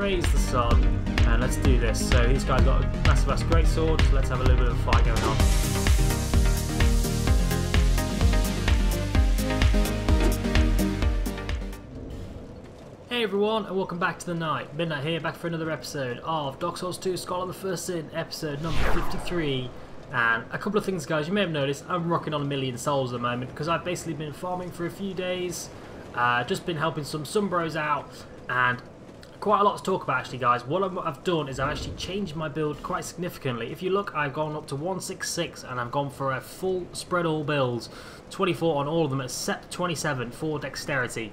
Praise the sun. And let's do this. So these guy's got a massive ass great sword. So let's have a little bit of fight going on. Hey everyone, and welcome back to the night. Midnight here, back for another episode of Dark Souls 2 Scholar the First Sin, episode number 53. And a couple of things, guys, you may have noticed, I'm rocking on a million souls at the moment because I've basically been farming for a few days, uh, just been helping some Sunbros out, and quite a lot to talk about actually, guys. What I've done is I've actually changed my build quite significantly. If you look, I've gone up to 166 and I've gone for a full spread all build, 24 on all of them, except 27 for dexterity.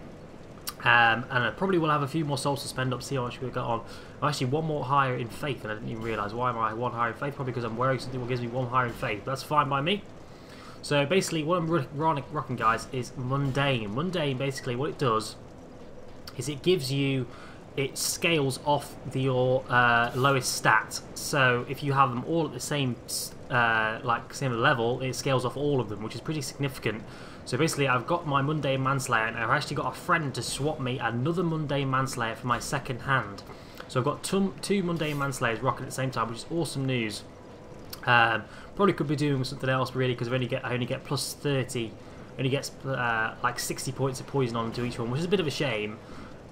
Um, and I probably will have a few more souls to spend up, see how much we've got on. I'm actually one more higher in faith, and I didn't even realise. Why am I one higher in faith? Probably because I'm wearing something that gives me one higher in faith. That's fine by me. So basically, what I'm rocking, guys, is Mundane. Mundane, basically, what it does is it gives you it scales off the, your uh, lowest stat. So if you have them all at the same uh, like same level, it scales off all of them, which is pretty significant. So basically, I've got my Mundane Manslayer, and I've actually got a friend to swap me another Mundane Manslayer for my second hand. So I've got two, two Mundane Manslayers rocking at the same time, which is awesome news. Um, probably could be doing something else really because I only get I only get plus 30, only gets uh, like 60 points of poison on to each one, which is a bit of a shame.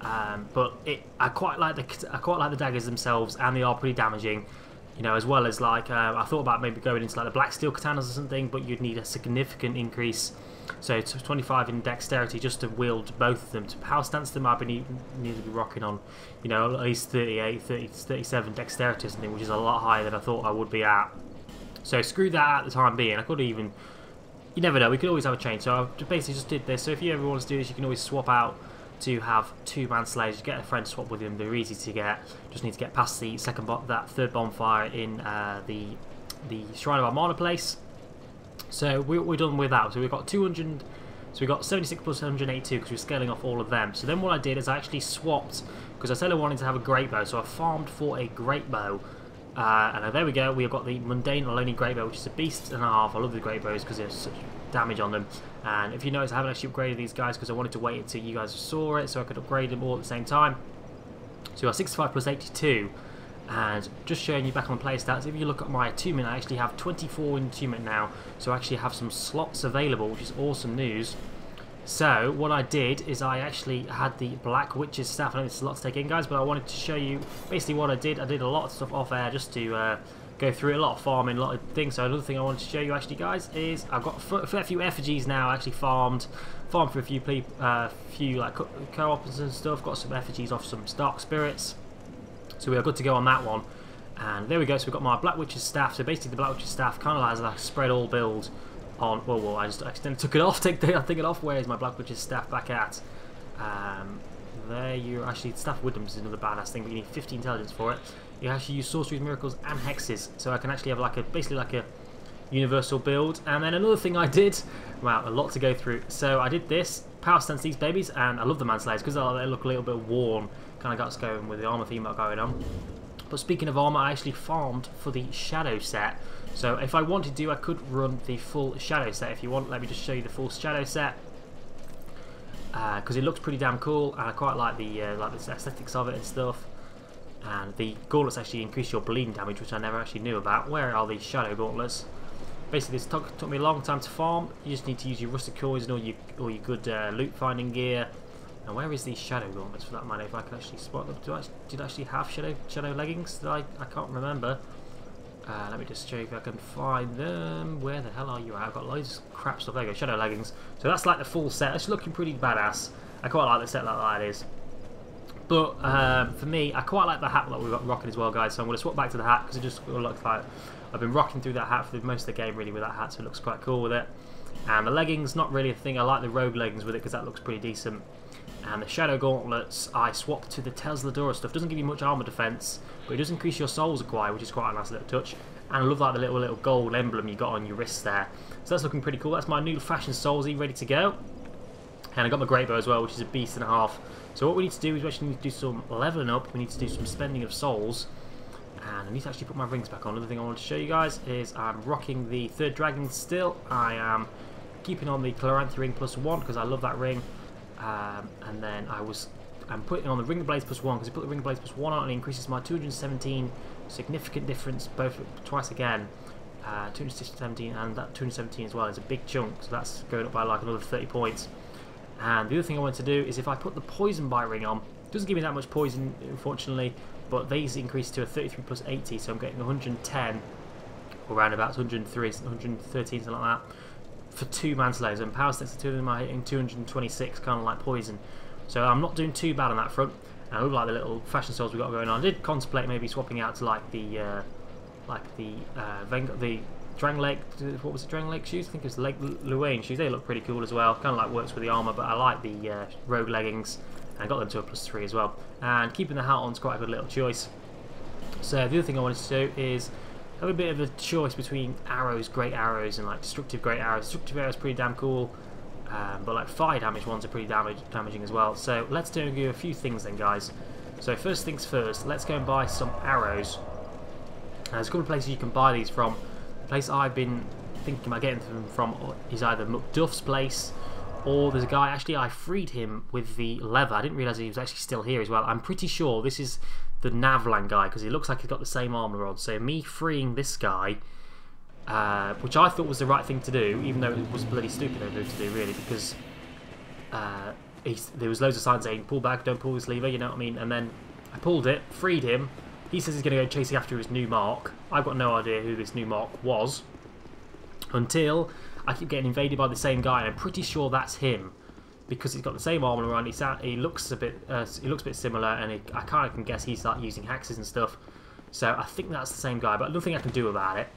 Um, but it, I quite like the I quite like the daggers themselves, and they are pretty damaging. You know, as well as like uh, I thought about maybe going into like the black steel katanas or something, but you'd need a significant increase. So 25 in dexterity just to wield both of them. To power stance them, I'd be need, need to be rocking on, you know, at least 38, 30, 37 dexterity or something, which is a lot higher than I thought I would be at. So screw that at the time being. I could even, you never know. We could always have a change. So I basically just did this. So if you ever want to do this, you can always swap out to have two Manslayers. You get a friend swap with them. They're easy to get. Just need to get past the second, that third bonfire in uh, the the Shrine of Amana place. So we, we're done with that. So we've got 200. So we got 76 plus 182 because we're scaling off all of them. So then what I did is I actually swapped because I said I wanted to have a great bow. So I farmed for a great bow. Uh, and there we go. We've got the mundane Alonne great bow, which is a beast and a half. I love the great bows because there's such damage on them. And if you notice, I haven't actually upgraded these guys because I wanted to wait until you guys saw it so I could upgrade them all at the same time. So we got 65 plus 82. And just showing you back on play stats, if you look at my attunement, I actually have 24 in attunement now. So I actually have some slots available, which is awesome news. So what I did is I actually had the Black Witch's staff. I know it's a lot to take in, guys, but I wanted to show you basically what I did. I did a lot of stuff off air just to uh, go through a lot of farming, a lot of things. So another thing I wanted to show you actually, guys, is I've got a fair few effigies now. Actually farmed, farmed for a few people, uh, few like co-ops and stuff. Got some effigies off some Dark Spirits. So we are good to go on that one. And there we go. So we've got my Black Witch's staff. So basically, the Black Witch's staff kind of has a spread all build on. Well, well, I just accidentally took it off. Take the, I took it off. Where is my Black Witch's staff back at? Um, there you actually staff wisdom is another badass thing, but you need 50 intelligence for it you actually use sorceries, miracles, and hexes. So I can actually have like a basically like a universal build. And then another thing I did, wow, a lot to go through. So I did this, power stance these babies, and I love the manslayers because they look a little bit worn. Kind of got us going with the armor theme going on. But speaking of armor, I actually farmed for the shadow set. So if I wanted to, I could run the full shadow set. If you want, let me just show you the full shadow set because uh, it looks pretty damn cool, and I quite like the uh, like the aesthetics of it and stuff. And the gauntlets actually increase your bleeding damage, which I never actually knew about. Where are these shadow gauntlets? Basically, this took, took me a long time to farm. You just need to use your rusted coins and all your, all your good uh, loot finding gear. And where is these shadow gauntlets for that matter? If I can actually spot them. Do I, did I actually have shadow shadow leggings? I? I can't remember. Uh, let me just you if I can find them. Where the hell are you I've got loads of crap stuff. There you go, shadow leggings. So that's like the full set. It's looking pretty badass. I quite like the set like that is. But um, for me, I quite like the hat that we've got rocking as well, guys. So I'm going to swap back to the hat because it just looks like I've been rocking through that hat for most of the game, really, with that hat. So it looks quite cool with it. And the leggings, not really a thing. I like the rogue leggings with it because that looks pretty decent. And the Shadow Gauntlets, I swapped to the Tseldora stuff. Doesn't give you much armor defense, but it does increase your souls acquire, which is quite a nice little touch. And I love like the little little gold emblem you got on your wrist there. So that's looking pretty cool. That's my new fashion soulsy ready to go. And I got my great bow as well, which is a beast and a half. So what we need to do is we actually need to do some leveling up. We need to do some spending of souls. And I need to actually put my rings back on. Another thing I want to show you guys is I'm rocking the third dragon still. I am keeping on the Chloranthy ring plus one because I love that ring. Um, and then I was I'm putting on the Ring of Blades plus 1 because I put the Ring of Blades plus 1 on and it increases my 217 significant difference both twice again. Uh, 217 and that 217 as well is a big chunk, so that's going up by like another 30 points. And the other thing I want to do is if I put the Poison Bite Ring on, doesn't give me that much poison, unfortunately, but these increase to a 33 plus 80, so I'm getting 110, or around about 103, 113, something like that, for two Manslayers. And Power Sticks are two of them are hitting 226, kind of like poison. So I'm not doing too bad on that front. And I look like the little fashion souls we got going on. I did contemplate maybe swapping out to like the, uh, like the, uh, Veng the Drangleic, what was it, lake shoes? I think it was Lake Luane shoes. They look pretty cool as well. Kind of like works with the armour, but I like the uh, Rogue leggings. And got them to a plus three as well. And keeping the hat on is quite a good little choice. So the other thing I wanted to do is have a bit of a choice between arrows, great arrows, and like destructive great arrows. Destructive arrows pretty damn cool. Um, but like fire damage ones are pretty damage damaging as well. So let's do a few things then, guys. So first things first, let's go and buy some arrows. Uh, there's a couple of places you can buy these from. The place I've been thinking about getting them from is either McDuff's place or there's a guy, actually I freed him with the lever. I didn't realise he was actually still here as well. I'm pretty sure this is the Navlaan guy because he looks like he's got the same armour on. So me freeing this guy uh, which I thought was the right thing to do, even though it was bloody stupid to do, really, because uh, there was loads of signs saying, pull back, don't pull this lever, you know what I mean? And then I pulled it, freed him. He says he's going to go chasing after his new mark. I've got no idea who this new mark was until I keep getting invaded by the same guy, and I'm pretty sure that's him because he's got the same armor on. He, he looks a bit, uh, he looks a bit similar, and he, I kind of can guess he's like using hexes and stuff. So I think that's the same guy, but nothing I can do about it.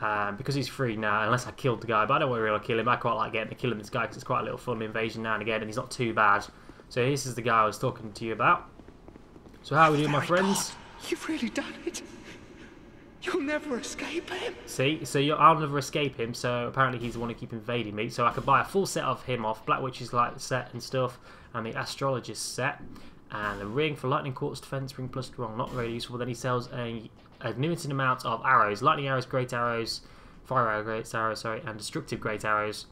Um, because he's free now, unless I killed the guy, but I don't want to really kill him. I quite like getting to kill him this guy because it's quite a little fun invasion now and again, and he's not too bad. So this is the guy I was talking to you about. So how are we doing, my friends? You've really done it. You'll never escape him. See, so I'll never escape him. So apparently he's the one who keep invading me. So I could buy a full set of him off Black Witch's like set and stuff, and the Astrologist set, and a ring for Lightning Quartz Defense Ring plus strong. Not very useful. Then he sells a a limited amount of arrows, lightning arrows, great arrows, fire arrow, great arrows, sorry, and destructive great arrows.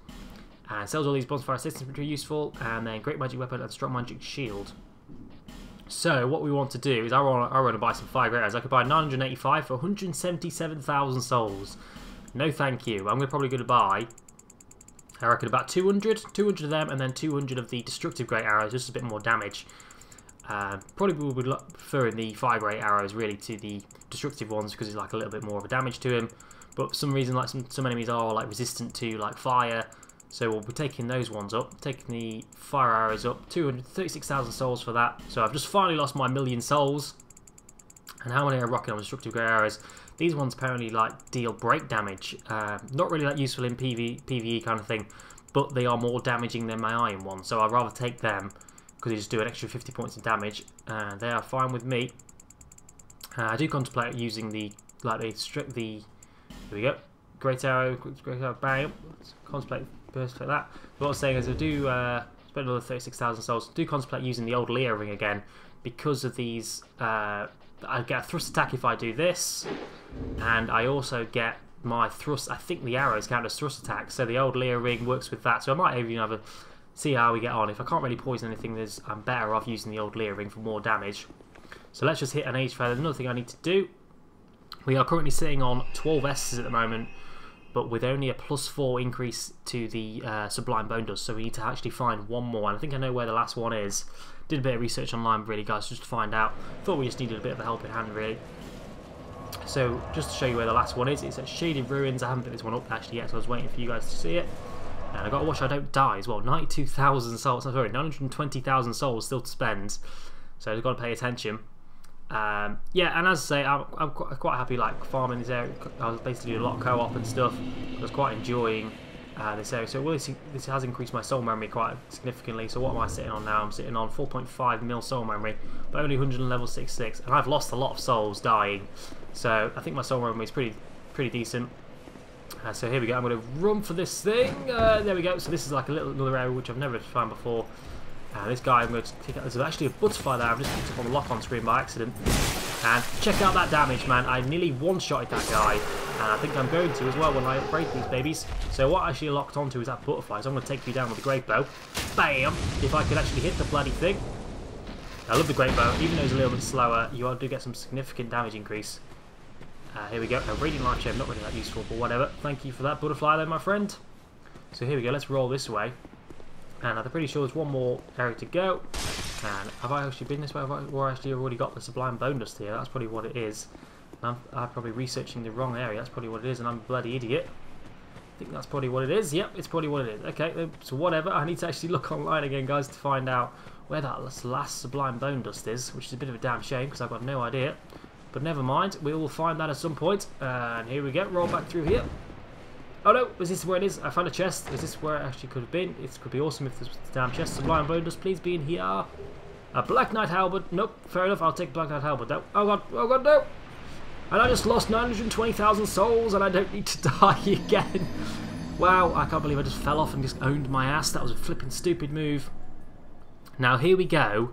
And sells all these bonfire ascetics which are useful, and then great magic weapon and strong magic shield. So what we want to do is I want, I want to buy some fire great arrows. I could buy 985 for 177,000 souls. No thank you. I'm probably going to buy I reckon about 200, 200 of them, and then 200 of the destructive great arrows, just a bit more damage. Uh, probably we would prefer the fire great arrows really to the destructive ones because it's like a little bit more of a damage to him. But for some reason, like some, some enemies are like resistant to like fire, so we'll be taking those ones up, taking the fire arrows up, 236,000 souls for that. So I've just finally lost my million souls. And how many are rocking on destructive great arrows? These ones apparently like deal break damage. Uh, not really that useful in PV, PvE kind of thing, but they are more damaging than my iron ones. So I'd rather take them because they just do an extra 50 points of damage. And they are fine with me. Uh, I do contemplate using the like the strip the here we go great arrow great arrow bang contemplate burst like that. What I was saying is I do uh, spend another 36,000 souls. do contemplate using the old Leo ring again because of these. Uh, I get a thrust attack if I do this, and I also get my thrust. I think the arrows count as thrust attacks, so the old Leo ring works with that. So I might even have a see how we get on. If I can't really poison anything, there's I'm better off using the old Leo ring for more damage. So let's just hit an age feather. Another thing I need to do. We are currently sitting on 12 Estus at the moment, but with only a plus 4 increase to the uh, Sublime Bone Dust, so we need to actually find one more. And I think I know where the last one is. Did a bit of research online, really, guys, just to find out. Thought we just needed a bit of a helping hand, really. So, just to show you where the last one is, it's at Shaded Ruins. I haven't put this one up actually yet, so I was waiting for you guys to see it. And I got to watch I don't die as well. 92,000 souls, I'm sorry, 920,000 souls still to spend. So I've got to pay attention. Um, yeah, and as I say, I'm, I'm quite happy like farming this area. I was basically doing a lot of co-op and stuff. I was quite enjoying uh, this area. So this, this has increased my soul memory quite significantly. So what am I sitting on now? I'm sitting on 4.5 mil soul memory, but only 100 level 66, and I've lost a lot of souls dying. So I think my soul memory is pretty pretty decent. Uh, so here we go. I'm going to run for this thing. Uh, there we go. So this is like a little another area which I've never found before. Uh, this guy I'm going to take out. There's actually a butterfly there. I've just picked up on the lock-on screen by accident. And check out that damage, man. I nearly one-shotted that guy. And I think I'm going to as well when I upgrade these babies. So what I actually locked onto is that butterfly. So I'm going to take you down with a great bow. Bam! If I could actually hit the bloody thing. I love the Great Bow. Even though it's a little bit slower, you do get some significant damage increase. Uh, here we go. A Light Chain, not really that useful, but whatever. Thank you for that, Butterfly, though, my friend. So here we go. Let's roll this way. And I'm pretty sure there's one more area to go. And have I actually been this way? Have I, or actually already got the Sublime Bone Dust here? That's probably what it is. I'm, I'm probably researching the wrong area. That's probably what it is, and I'm a bloody idiot. I think that's probably what it is. Yep, it's probably what it is. Okay, so whatever. I need to actually look online again, guys, to find out where that last Sublime Bone Dust is, which is a bit of a damn shame because I've got no idea. But never mind, we will find that at some point. And here we go, roll back through here. Oh no, is this where it is? I found a chest. Is this where it actually could have been? It could be awesome if this was the damn chest. Sublime Bone Dust, please be in here. A Black Knight Halberd. Nope, fair enough, I'll take Black Knight Halberd. No. Oh god, oh god, no! And I just lost 920,000 souls and I don't need to die again. wow, I can't believe I just fell off and just owned my ass. That was a flipping stupid move. Now here we go.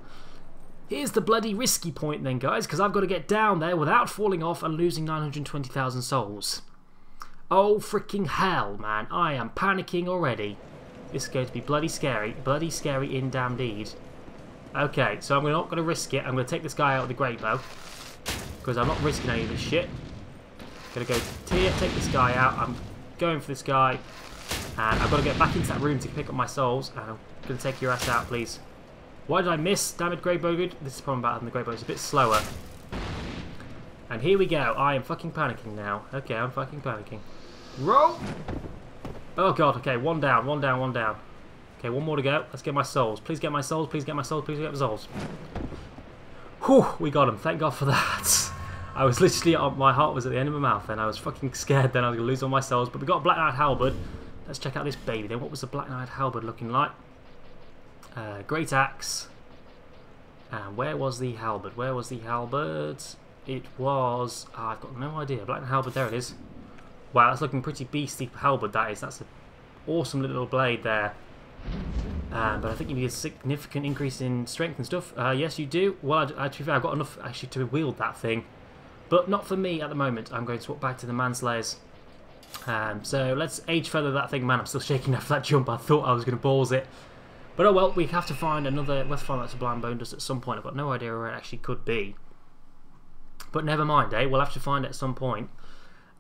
Here's the bloody risky point then, guys, because I've got to get down there without falling off and losing 920,000 souls. Oh, freaking hell, man. I am panicking already. This is going to be bloody scary. Bloody scary in damn deed. Okay, so I'm not going to risk it. I'm going to take this guy out of the great bow. Because I'm not risking any of this shit. Going to go here, take this guy out. I'm going for this guy. And I've got to get back into that room to pick up my souls. And I'm going to take your ass out, please. Why did I miss? Damn it, Grey Bowgood. This is the problem about having the Grey Bow. It's a bit slower. And here we go. I am fucking panicking now. Okay, I'm fucking panicking. Roll! Oh god, okay, one down, one down, one down. Okay, one more to go. Let's get my souls. Please get my souls, please get my souls, please get my souls. Whew, we got them. Thank god for that. I was literally, my heart was at the end of my mouth and I was fucking scared then I was going to lose all my souls. But we got Black Knight Halberd. Let's check out this baby then. What was the Black Knight Halberd looking like? Uh, great axe. And where was the halberd? Where was the halberd? It was... Oh, I've got no idea. Black halberd, there it is. Wow, that's looking pretty beastly halberd, that is. That's an awesome little blade there. Um, but I think you need a significant increase in strength and stuff. Uh, yes, you do. Well, I, I, to be fair, I've got enough actually to wield that thing. But not for me at the moment. I'm going to swap back to the Manslayers. Um, so let's age feather that thing. Man, I'm still shaking after that jump. I thought I was going to balls it. But oh well, we have to find another, let's find that Sublime Bone Dust at some point. I've got no idea where it actually could be. But never mind, eh? We'll have to find it at some point.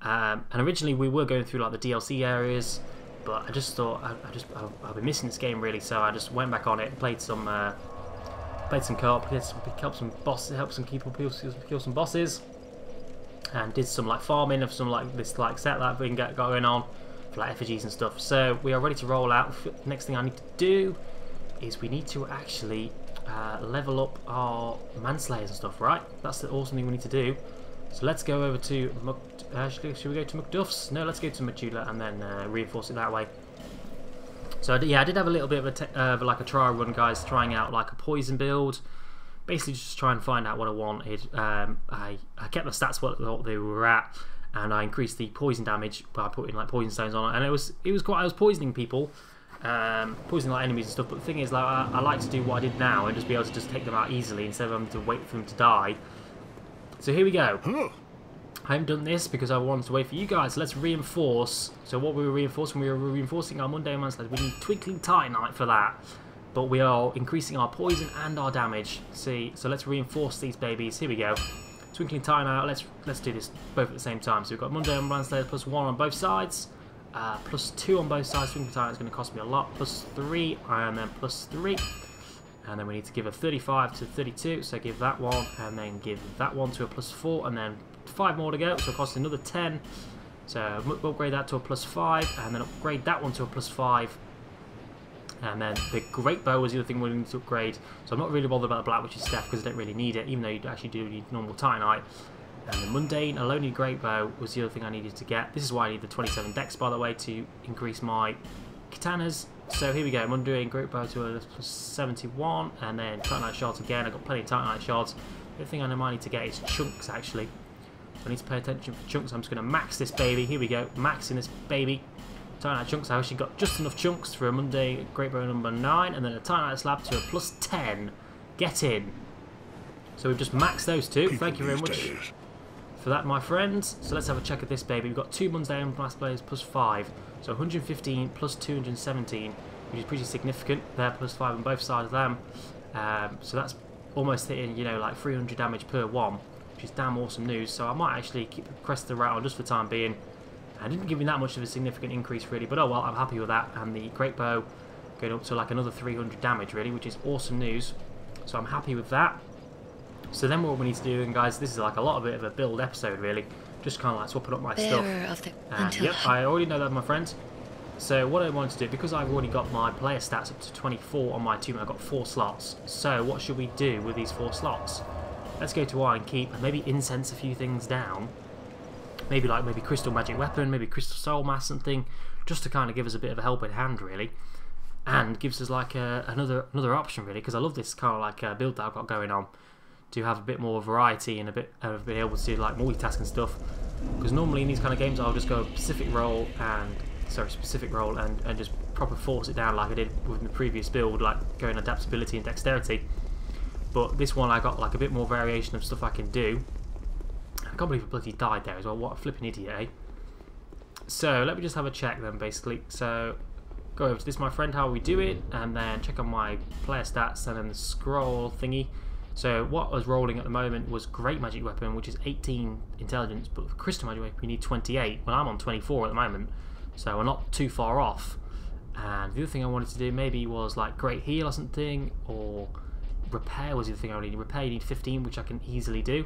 Um, and originally we were going through like the DLC areas, but I just thought I, I just I've, I've, been missing this game really, so I just went back on it, played some uh, played some co-op, helped some bosses, helped some people kill, kill some bosses, and did some like farming of some like this like set that we can get going on for like effigies and stuff. So we are ready to roll out. Next thing I need to do is we need to actually uh, level up our manslayers and stuff, right? That's the awesome thing we need to do. So let's go over to Muk actually, should we go to McDuff's? No, let's go to Majula and then uh, reinforce it that way. So yeah, I did have a little bit of a uh, like a trial run, guys, trying out like a poison build. Basically, just try and find out what I wanted. Um, I I kept the stats what they were at, and I increased the poison damage by putting like poison stones on it. And it was it was quite I was poisoning people, um, poisoning like enemies and stuff. But the thing is, like, I, I, like to do what I did now and just be able to just take them out easily instead of having to wait for them to die. So here we go. I haven't done this because I wanted to wait for you guys. Let's reinforce. So what we were reinforcing, we were reinforcing our Mundane Manslayer. We need Twinkling Titanite for that. But we are increasing our poison and our damage. See, so let's reinforce these babies. Here we go. Twinkling Titanite. Let's let's do this both at the same time. So we've got Mundane Manslayer plus one on both sides. Uh, plus 2 on both sides. Swing Titan is going to cost me a lot. Plus 3 and then plus 3. And then we need to give a 35 to 32. So give that one and then give that one to a plus 4. And then 5 more to go. So it costs another 10. So upgrade that to a plus 5. And then upgrade that one to a plus 5. And then the Great Bow was the other thing we need to upgrade. So I'm not really bothered about the Black Witch's Staff because I don't really need it. Even though you actually do need normal Titanite. And the Mundane Alonne Great Bow was the other thing I needed to get. This is why I need the 27 dex, by the way, to increase my katanas. So here we go, Mundane Great Bow to a plus 71, and then Titanite Shards again. I've got plenty of Titanite Shards. The other thing I might need to get is chunks, actually. So I need to pay attention for chunks. I'm just going to max this baby. Here we go, maxing this baby. Titanite chunks. I actually got just enough chunks for a Mundane Great Bow number 9, and then a Titanite Slab to a plus 10. Get in. So we've just maxed those two. Thank you very much for that, my friends. So let's have a check of this baby. We've got two Mundane Blast Blades plus five. So 115 plus 217, which is pretty significant. There, plus five on both sides of them. Um, so that's almost hitting, you know, like 300 damage per one, which is damn awesome news. So I might actually keep crest the on just for time being. I didn't give me that much of a significant increase really, but oh well, I'm happy with that. And the great bow going up to like another 300 damage really, which is awesome news. So I'm happy with that. So then what we need to do, and guys, this is like a lot of it of a build episode really, just kind of like swapping up my Bearer stuff. of the And until yep, I already know that, my friends. So what I wanted to do, because I've already got my player stats up to 24 on my team, I've got four slots. So what should we do with these four slots? Let's go to Iron Keep and maybe incense a few things down. Maybe like maybe Crystal Magic Weapon, maybe Crystal Soul Mass, something, just to kind of give us a bit of a helping hand, really. And gives us like a, another another option, really, because I love this kind of like uh, build that I've got going on to have a bit more variety and a bit of being able to do like multitasking stuff. Because normally in these kind of games, I'll just go specific role and sorry, specific role and, and just proper force it down like I did with the previous build, like going adaptability and dexterity. But this one I got like a bit more variation of stuff I can do. I can't believe I bloody died there as well. What a flipping idiot, eh? So let me just have a check then, basically. So go over to this, my friend, how we do it, and then check on my player stats and then the scroll thingy. So what I was rolling at the moment was Great Magic Weapon, which is 18 intelligence, but for Crystal Magic Weapon you need 28. Well, I'm on 24 at the moment, so we're not too far off. And the other thing I wanted to do maybe was like Great Heal or something, or Repair was the other thing I needed. Repair you need 15, which I can easily do.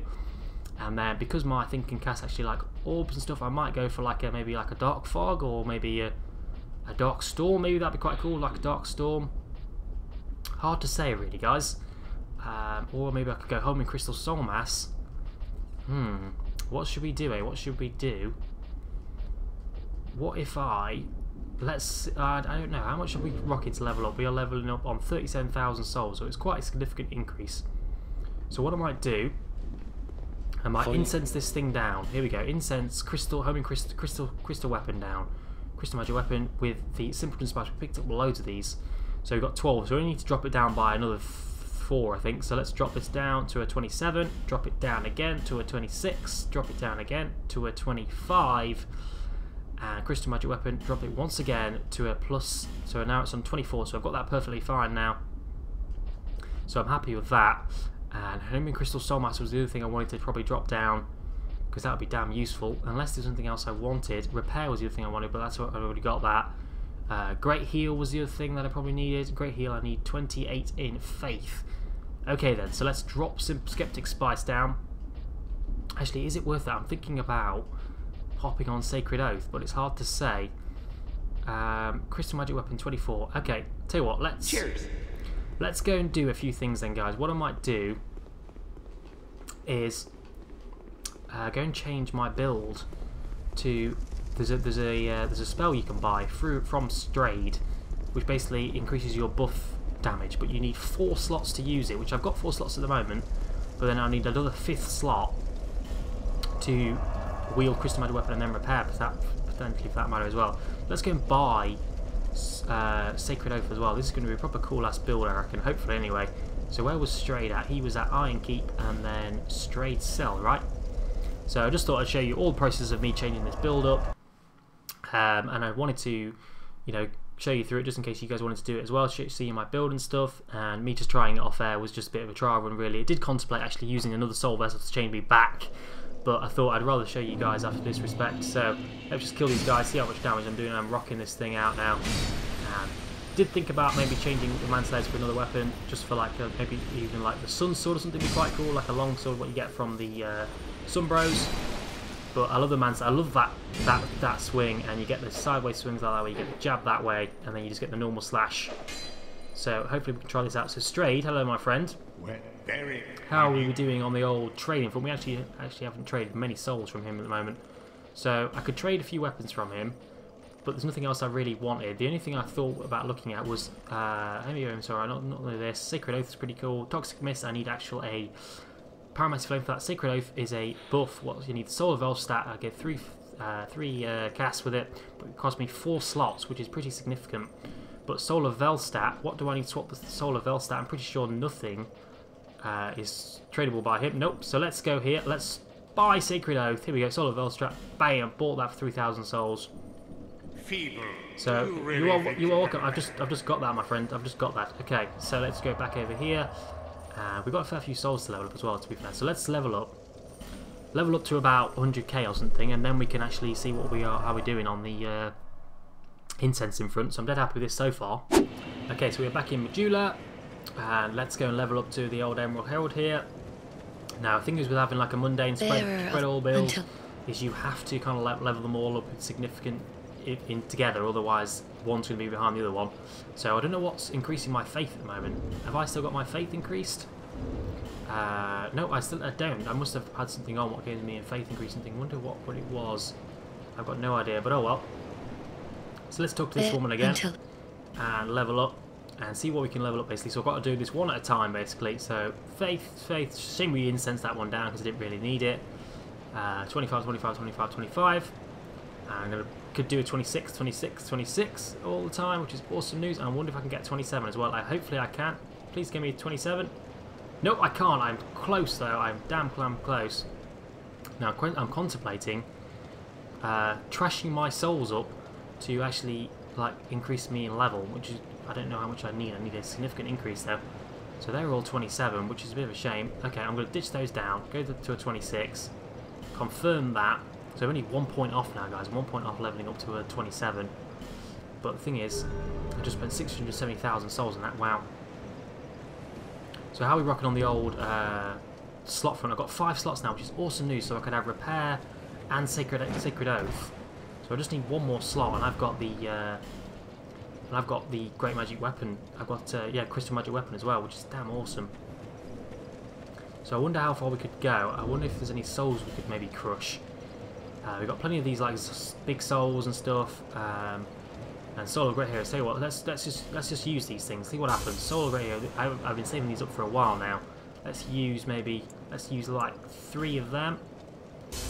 And then because my thinking cast actually like orbs and stuff, I might go for like a maybe like a Dark Fog or maybe a, a Dark Storm. Maybe that'd be quite cool, like a Dark Storm. Hard to say really, guys. Um, or maybe I could go home in Crystal Soul Mass. Hmm. What should we do, eh? What should we do? What if I... Let's... Uh, I don't know. How much should we rocket to level up? We are leveling up on 37,000 souls, so it's quite a significant increase. So what I might do... I might Funny. incense this thing down. Here we go. Incense, crystal, homing crystal, crystal, crystal weapon down. Crystal magic weapon with the simpleton smash. We picked up loads of these. So we've got 12. So we only need to drop it down by another f- 4, I think. So let's drop this down to a 27. Drop it down again to a 26. Drop it down again to a 25. And crystal magic weapon, drop it once again to a plus. So now it's on 24. So I've got that perfectly fine now. So I'm happy with that. And Homing Crystal Soul Mass was the other thing I wanted to probably drop down because that would be damn useful. Unless there's something else I wanted. Repair was the other thing I wanted, but that's what I've already got that. Uh, Great Heal was the other thing that I probably needed. Great Heal, I need 28 in Faith. Okay then, so let's drop some Skeptic Spice down. Actually, is it worth that? I'm thinking about popping on Sacred Oath, but it's hard to say. Um, Crystal Magic Weapon 24. Okay, tell you what, let's Cheers. let's go and do a few things then, guys. What I might do is uh, go and change my build to there's a there's a uh, there's a spell you can buy through from Straid, which basically increases your buff damage, but you need four slots to use it, which I've got four slots at the moment, but then I need another fifth slot to wield Crystal Magic Weapon and then repair for that, potentially for that matter as well. Let's go and buy uh, Sacred Oath as well. This is going to be a proper cool ass build, I reckon, hopefully anyway. So where was Straid at? He was at Iron Keep and then Straid Cell, right? So I just thought I'd show you all the process of me changing this build up. Um, and I wanted to, you know, show you through it just in case you guys wanted to do it as well, see my build and stuff. And me just trying it off air was just a bit of a trial run, really. It did contemplate actually using another soul vessel to change me back, but I thought I'd rather show you guys after this respect. So let's just kill these guys, see how much damage I'm doing. I'm rocking this thing out now. And did think about maybe changing the Manslayer for another weapon, just for like a, maybe even like the Sun Sword or something would be quite cool, like a long sword, what you get from the uh, Sunbros. But I love the Manslayer. I love that that that swing, and you get the sideways swings that, where you get the jab that way, and then you just get the normal slash. So hopefully we can try this out. So Straid, hello my friend. How are we doing on the old trading front? We actually actually haven't traded many souls from him at the moment. So I could trade a few weapons from him, but there's nothing else I really wanted. The only thing I thought about looking at was, uh, I'm sorry, not, not only this, Sacred Oath is pretty cool. Toxic Mist, I need actual a Pyromancy Flame for that. Sacred Oath is a buff, what you need Soul of Velstadt, I get three uh, three uh, casts with it, but it cost me four slots, which is pretty significant. But Soul of Velstadt, what do I need to swap the Soul of Velstadt? I'm pretty sure nothing uh, is tradable by him. Nope. So let's go here. Let's buy Sacred Oath. Here we go. Soul of Velstadt. Bam. Bought that for 3,000 souls. Feeble. So You you really are you you are welcome. I've just I've just got that, my friend. I've just got that. Okay. So let's go back over here, Uh, we've got a fair few souls to level up as well, to be fair. So let's level up. Level up to about 100k or something, and then we can actually see what we are, how we're doing on the uh, incense in front. So I'm dead happy with this so far. Okay, so we're back in Majula, and let's go and level up to the old Emerald Herald here. Now, the thing is with having like a mundane spread, spread all build, is you have to kind of level them all up in significant in, in together, otherwise one's going to be behind the other one. So I don't know what's increasing my faith at the moment. Have I still got my faith increased? Uh, no, I still I don't. I must have had something on what gave me a faith increase something. wonder what, what it was. I've got no idea, but oh well. So let's talk to this woman again and level up and see what we can level up basically. So I've got to do this one at a time basically. So faith, faith, shame we incense that one down because I didn't really need it. Uh, 25, 25, 25, 25. And I could do a 26, 26, 26 all the time, which is awesome news. I wonder if I can get 27 as well. I, hopefully I can. Please give me 27. Nope, I can't. I'm close though. I'm damn close. Now I'm contemplating uh, trashing my souls up to actually like increase me in level, which is I don't know how much I need. I need a significant increase though. So they're all 27, which is a bit of a shame. Okay, I'm going to ditch those down, go to a 26, confirm that. So only one point off now, guys. One point off leveling up to a 27. But the thing is, I just spent 670,000 souls on that. Wow. So how are we rocking on the old uh, slot front? I've got five slots now, which is awesome news. So I could have Repair and Sacred, Sacred Oath. So I just need one more slot, and I've got the... Uh, and I've got the Great Magic Weapon. I've got, uh, yeah, Crystal Magic Weapon as well, which is damn awesome. So I wonder how far we could go. I wonder if there's any souls we could maybe crush. Uh, we've got plenty of these like big souls and stuff. Um, and Soul of Great Hero. Say what? Let's let's just let's just use these things. See what happens. Soul of Great Hero. I've, I've been saving these up for a while now. Let's use maybe let's use like three of them.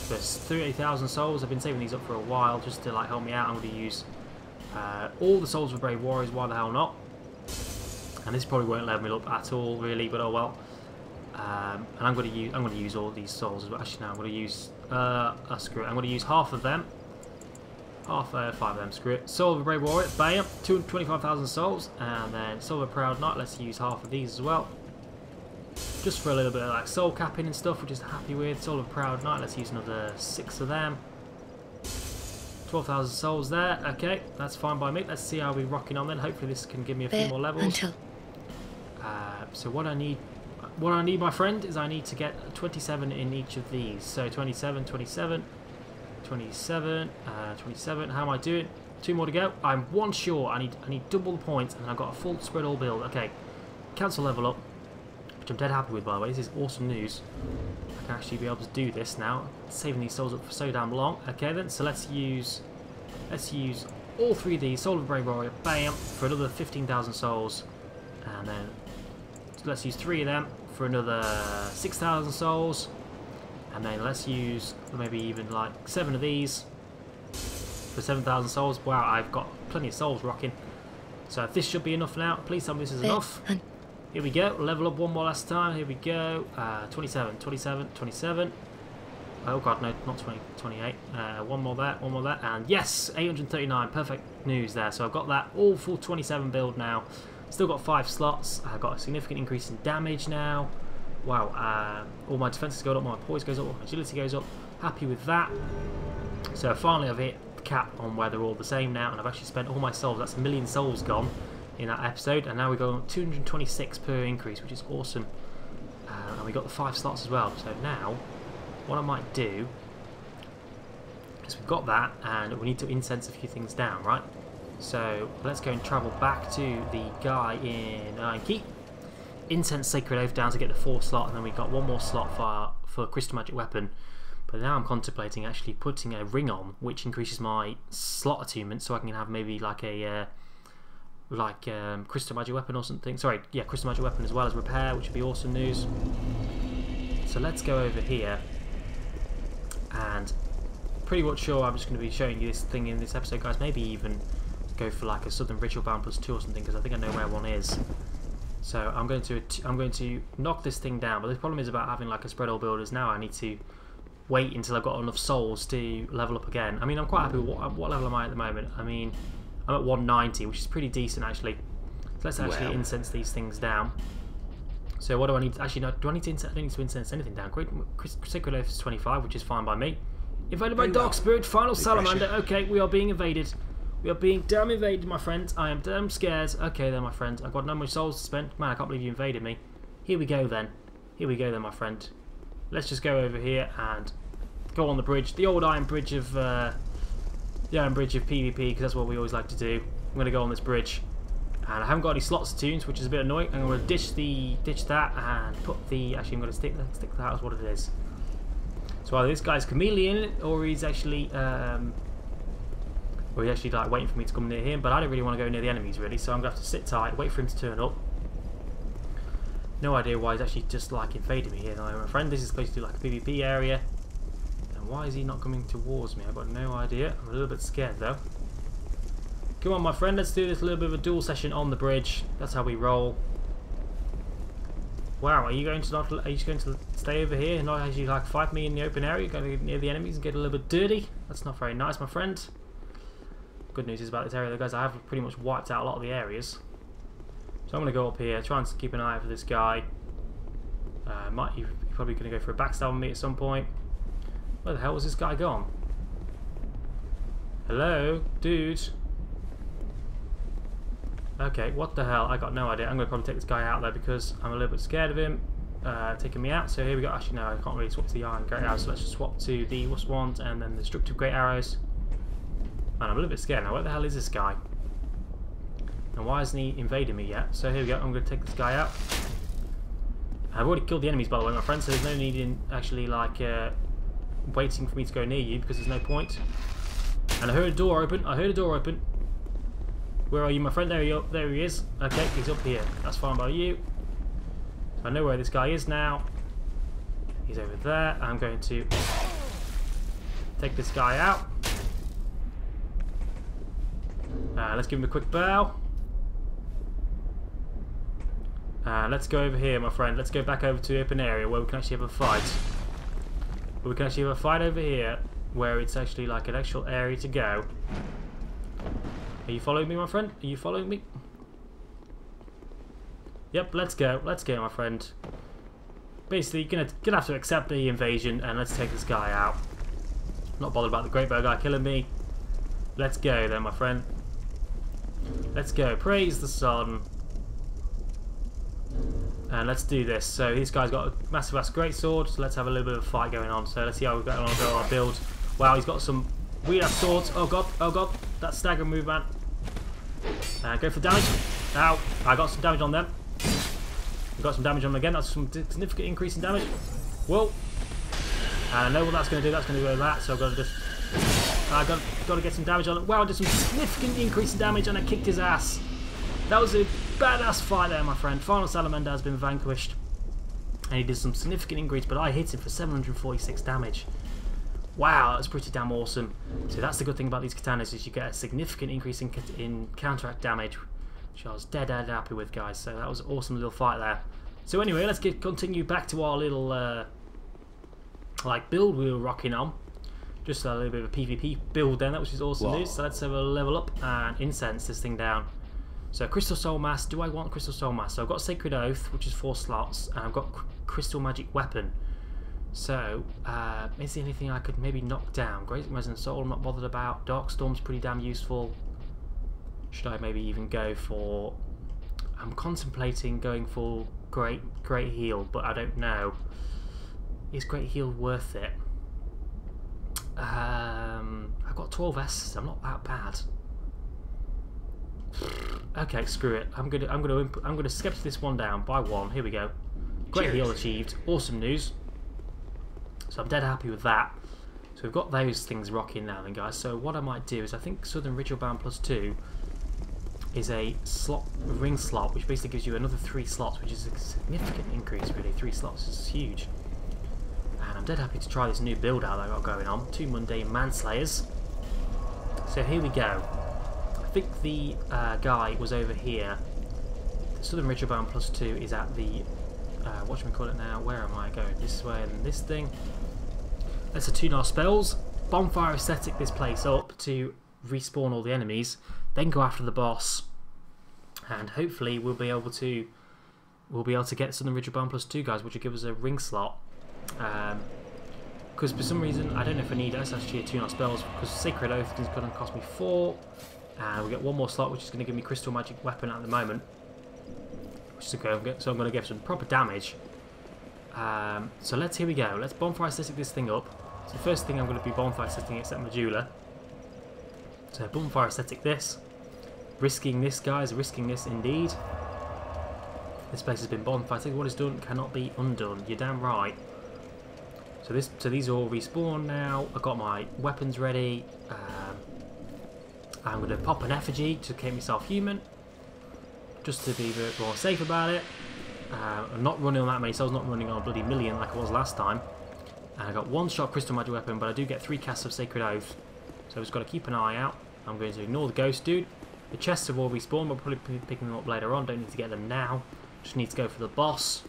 There's 30,000 souls. I've been saving these up for a while just to like help me out. I'm going to use uh, all the souls of Brave Warriors, why the hell not? And this probably won't level me up at all, really, but oh well. Um, and I'm going to use I'm going to use all these souls as well. Actually, no, I'm going to use uh, uh, screw it. I'm going to use half of them. Half, uh, five of them. Screw it. Soul of a Brave Warrior, bam, 225,000 souls, and then Soul of a Proud Knight. Let's use half of these as well. Just for a little bit of like soul capping and stuff, which is happy with. Soul of a Proud Knight. Let's use another six of them. 12,000 souls there. Okay, that's fine by me. Let's see how we're rocking on then. Hopefully this can give me a few more levels. Uh, so what I need, what I need, my friend, is I need to get 27 in each of these. So 27, 27, 27, uh, 27. How am I doing? Two more to go. I'm one short. I need, I need double the points, and I've got a full spread all build. Okay, cancel level up, which I'm dead happy with, by the way. This is awesome news. I can actually be able to do this now. Saving these souls up for so damn long. Okay then, so let's use let's use all three of these. Soul of Brave Warrior, bam, for another 15,000 souls. And then let's use three of them for another 6,000 souls. And then let's use maybe even like seven of these for 7,000 souls. Wow, I've got plenty of souls rocking. So this should be enough now. Please tell me this is enough. Here we go. Level up one more last time. Here we go. Uh, 27, 27, 27. Oh god, no, not 20, 28. Uh, one more there, one more there, and yes, 839. Perfect news there. So I've got that all full 27 build now. Still got five slots. I've got a significant increase in damage now. Wow, uh, all my defenses go up, my poise goes up, my agility goes up. Happy with that. So finally I've hit the cap on where they're all the same now, and I've actually spent all my souls. That's a million souls gone in that episode, and now we go on 226 per increase, which is awesome. Uh, and we got the five slots as well. So now, what I might do is we've got that, and we need to incense a few things down, right? So let's go and travel back to the guy in Iron Keep. Incense Sacred Oath down to get the fourth slot, and then we've got one more slot for for Crystal Magic Weapon. But now I'm contemplating actually putting a ring on, which increases my slot attunement, so I can have maybe like a uh, like um, Crystal Magic Weapon or something. Sorry, yeah, Crystal Magic Weapon as well as Repair, which would be awesome news. So let's go over here. And pretty much sure I'm just going to be showing you this thing in this episode, guys. Maybe even go for like a Southern Ritual Band plus 2 or something, because I think I know where one is. So I'm going to I'm going to knock this thing down. But the problem is about having like a spread all builders now. I need to wait until I've got enough souls to level up again. I mean, I'm quite happy with what, what level am I at the moment. I mean, I'm at 190, which is pretty decent actually. So let's actually incense these things down. So what do I need? Actually, no, do I need to incense? I don't need to incense anything down. Oath is 25, which is fine by me. Invaded by Dark. Spirit, Final Big Salamander. pressure. Okay, we are being invaded. We are being damn invaded, my friends. I am damn scared. Okay then, my friend. I've got no more souls to spend. Man, I can't believe you invaded me. Here we go then. Here we go then, my friend. Let's just go over here and go on the bridge. The old iron bridge of... Uh, the iron bridge of PvP, because that's what we always like to do. I'm going to go on this bridge. And I haven't got any slots to tunes, which is a bit annoying. I'm going to ditch the ditch that and put the... Actually, I'm going to stick, that, stick that as what it is. So either this guy's chameleon or he's actually... Um, he's actually like waiting for me to come near him, but I don't really want to go near the enemies really, so I'm going to have to sit tight, wait for him to turn up. No idea why he's actually just like invading me here, though, my friend. This is supposed to be like a PvP area. And why is he not coming towards me? I've got no idea. I'm a little bit scared though. Come on, my friend, let's do this little bit of a duel session on the bridge. That's how we roll. Wow, are you going to not? Are you just going to stay over here and not actually like fight me in the open area? Going near the enemies and get a little bit dirty? That's not very nice, my friend. Good news is about this area, though, guys. I have pretty much wiped out a lot of the areas. So I'm going to go up here, try and keep an eye out for this guy. Uh, might he's probably going to go for a backstab on me at some point. Where the hell was this guy gone? Hello, dude. Okay, what the hell? I got no idea. I'm going to probably take this guy out there because I'm a little bit scared of him uh, taking me out. So here we go. Actually, no, I can't really swap to the iron great arrows. So let's just swap to the wasp wand and then the destructive great arrows. Man, I'm a little bit scared now. Where the hell is this guy? And why hasn't he invaded me yet? So here we go. I'm going to take this guy out. I've already killed the enemies, by the way, my friend. So there's no need in actually like uh, waiting for me to go near you because there's no point. And I heard a door open. I heard a door open. Where are you, my friend? There he, there he is. Okay, he's up here. That's fine by you. I know where this guy is now. He's over there. I'm going to take this guy out. Uh, let's give him a quick bow. Uh, let's go over here, my friend. Let's go back over to the open area where we can actually have a fight. We can actually have a fight over here where it's actually like an actual area to go. Are you following me, my friend? Are you following me? Yep, let's go. Let's go, my friend. Basically, you're gonna, gonna have to accept the invasion and let's take this guy out. Not bothered about the Great Bear guy killing me. Let's go then, my friend. Let's go. Praise the sun. And let's do this. So this guy's got a massive ass great sword, so let's have a little bit of a fight going on. So let's see how we get on with our build. Wow, he's got some weird ass swords. Oh god, oh god. That stagger move, man. Uh, go for damage. Ow. I got some damage on them. We got some damage on them again. That's some significant increase in damage. Whoa. And I know what that's going to do. That's going to go that. So I've got to just... I've got, got to get some damage on it. Wow, I did some significant increase in damage and I kicked his ass. That was a badass fight there, my friend. Final Salamander has been vanquished. And he did some significant increase, but I hit him for 746 damage. Wow, that's pretty damn awesome. So that's the good thing about these katanas is you get a significant increase in, in counteract damage, which I was dead, dead happy with, guys. So that was an awesome little fight there. So anyway, let's get continue back to our little uh, like build we were rocking on. Just a little bit of a PvP build then, that which is awesome Whoa. news. So let's have a level up and incense this thing down. So Crystal Soul Mass, do I want Crystal Soul Mass? So I've got Sacred Oath, which is four slots, and I've got Crystal Magic Weapon. So, uh, is there anything I could maybe knock down? Great Resonant Soul, I'm not bothered about. Dark Storm's pretty damn useful. Should I maybe even go for... I'm contemplating going for Great Great Heal, but I don't know. Is Great Heal worth it? Um, I've got 12 Estus, I'm not that bad. Okay, screw it. I'm gonna I'm gonna I'm gonna skip this one down by one. Here we go. Great Cheers. heal achieved. Awesome news. So I'm dead happy with that. So we've got those things rocking now then guys. So what I might do is I think Southern Ritual Band plus two is a slot ring slot which basically gives you another three slots which is a significant increase really. Three slots is huge. I'm dead happy to try this new build out that I've got going on. Two mundane manslayers. So here we go. I think the uh, guy was over here. The Southern Band plus two is at the uh, what should we call it now? Where am I going? This way and this thing. Let's attune our spells. Bonfire ascetic this place up to respawn all the enemies. Then go after the boss. And hopefully we'll be able to we'll be able to get Southern Band plus two guys, which will give us a ring slot. Because for some reason, I don't know if I need SSG or two not spells, because Sacred Oath is going to cost me four, and we get one more slot, which is going to give me Crystal Magic Weapon at the moment. Which is okay, so I'm going to give some proper damage. Um, so let's, here we go, let's Bonfire Ascetic this thing up. So the first thing I'm going to be Bonfire Setting except Majula. So Bonfire ascetic this. Risking this, guys, risking this indeed. This place has been bonfire. What is done cannot be undone. You're damn right. So this, so these are all respawn now. I've got my weapons ready. Um, I'm going to pop an effigy to keep myself human, just to be a bit more safe about it. Uh, I'm not running on that many, was not running on a bloody million like I was last time. And I got one shot crystal magic weapon, but I do get three casts of sacred oath, so I've just got to keep an eye out. I'm going to ignore the ghost dude. The chests have all respawned, but probably be picking them up later on. Don't need to get them now. Just need to go for the boss.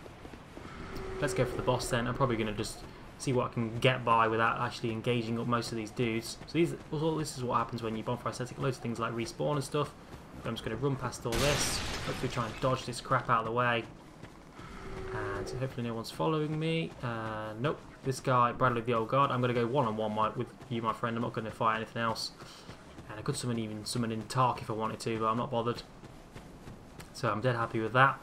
Let's go for the boss then. I'm probably going to just see what I can get by without actually engaging up most of these dudes. So these, all this is what happens when you bonfire ascetic. Loads of things like respawn and stuff. But I'm just going to run past all this. Hopefully try and dodge this crap out of the way. And hopefully no one's following me. Uh, nope. This guy, Bradley the Old Guard. I'm going to go one-on-one -on -one with you, my friend. I'm not going to fight anything else. And I could summon even summon in Tark if I wanted to, but I'm not bothered. So I'm dead happy with that.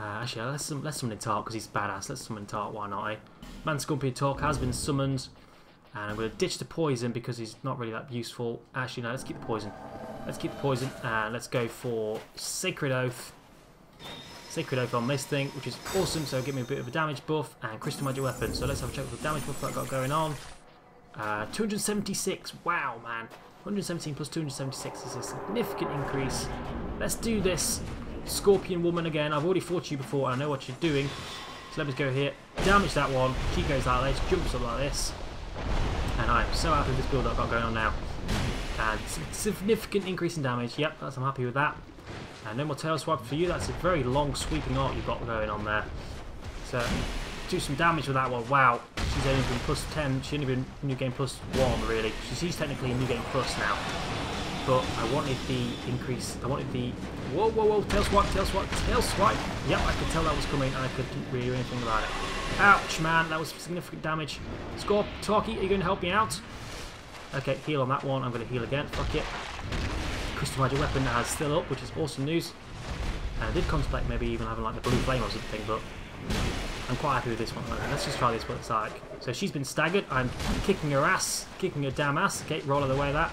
Uh, actually, let's, let's summon in Tark because he's badass. Let's summon Tark, why not, eh? Man Scorpion Tark has been summoned. And I'm going to ditch the poison because he's not really that useful. Actually, no, let's keep the poison. Let's keep the poison and let's go for Sacred Oath. Sacred Oath on this thing, which is awesome, so give me a bit of a damage buff and Crystal Magic Weapon. So let's have a check the damage buff that I've got going on. Uh, 276, wow man. 117 plus 276 is a significant increase. Let's do this. Scorpion Woman again. I've already fought you before, I know what you're doing. So let me go here, damage that one. She goes like this, jumps up like this. And I am so happy with this build I've got going on now. And significant increase in damage. Yep, that's, I'm happy with that. And no more tail swipe for you. That's a very long sweeping arc you've got going on there. So do some damage with that one. Wow, she's only been plus 10. She's only been new game plus 1 really. She's technically a new game plus now. But I wanted the increase. I wanted the whoa whoa whoa tail swipe, tail swipe, tail swipe. Yep, I could tell that was coming and I couldn't really do anything about it. Ouch man, that was significant damage. Score, Talkie, are you going to help me out? Okay, heal on that one. I'm going to heal again. Fuck it. Crystal Magic Weapon is still up, which is awesome news. And I did contemplate maybe even having like the blue flame or something, but I'm quite happy with this one. Let's just try this what it's like. So she's been staggered. I'm kicking her ass, kicking her damn ass. Okay, roll her away that.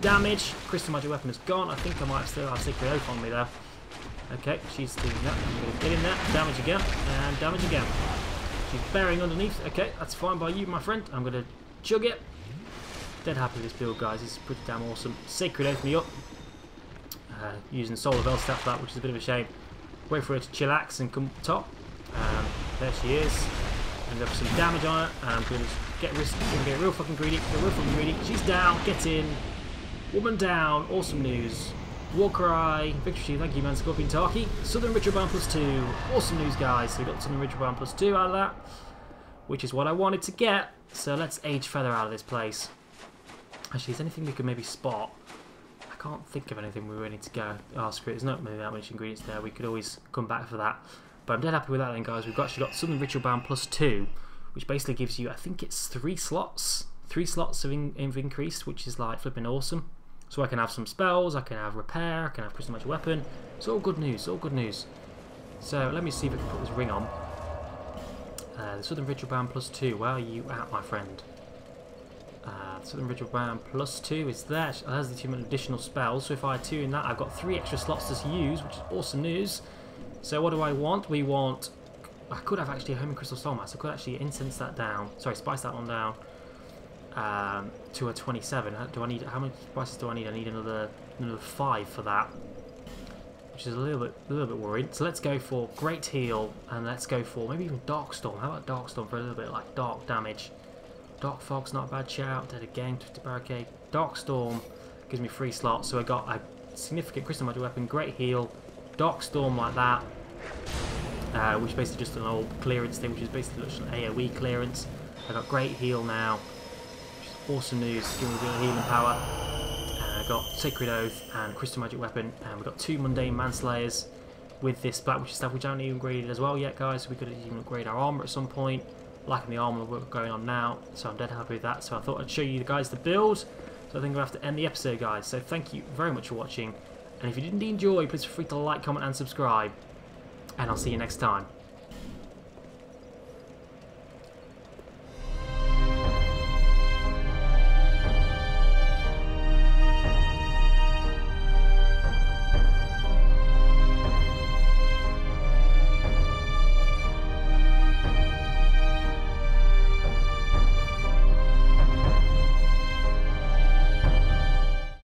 Damage. Crystal Magic Weapon is gone. I think I might still have Sacred Oath on me though. Okay, she's doing that. I'm going to get in there. Damage again. And damage again. She's bearing underneath. Okay, that's fine by you, my friend. I'm going to chug it. Dead happy with this build, guys. It's pretty damn awesome. Sacred Oath me up. Uh, using Soul of Velstadt for that, which is a bit of a shame. Wait for her to chillax and come top. Um, there she is. And up some damage on her. And I'm going to get risky. Going to get real fucking greedy. Get real fucking greedy. She's down. Get in. Woman down. Awesome news. War Cry. Victory. Thank you, man. Scorpion Tarky. Southern Ritual Band plus 2. Awesome news, guys. So we got Southern Ritual Band plus 2 out of that. Which is what I wanted to get. So let's Aged Feather out of this place. Actually, is anything we could maybe spot? I can't think of anything we really need to go. Oh, screw it. There's not really that much ingredients there. We could always come back for that. But I'm dead happy with that then, guys. We've actually got Southern Ritual Band plus 2, which basically gives you, I think it's three slots. Three slots of, in, increased, which is like flipping awesome. So I can have some spells, I can have repair, I can have crystal magic weapon. It's all good news, all good news. So let me see if I can put this ring on. Uh, the Southern Ritual Band plus 2, where are you at, my friend? Uh, Southern Ritual Band plus 2 is there. It has the two additional spells, so if I two in that, I've got three extra slots to use, which is awesome news. So what do I want? We want... I could have actually a Homing Crystal Soul Mass. I could actually incense that down. Sorry, spice that one down um, to a 27. Do I need... How many spices do I need? I need another another 5 for that. Which is a little bit a little bit worried. So let's go for Great Heal, and let's go for maybe even Dark Storm. How about Dark Storm for a little bit like dark damage? Dark Fog's not a bad shout. Dead again, Twisted Barricade. Dark Storm gives me free slots. So I got a significant Crystal Magic Weapon, Great Heal, Dark Storm like that. Uh, which is basically just an old clearance thing, which is basically just an AoE clearance. I got Great Heal now, awesome news, giving me of healing power. I got Sacred Oath and Crystal Magic Weapon, and we've got two Mundane Manslayers. with this Black Witch stuff, which I haven't even upgraded as well yet, guys. We could even upgrade our armor at some point, liking the armor we're going on now. So I'm dead happy with that. So I thought I'd show you the guys the build. So I think we'll have to end the episode, guys. So thank you very much for watching. And if you did not enjoy, please feel free to like, comment, and subscribe. And I'll see you next time.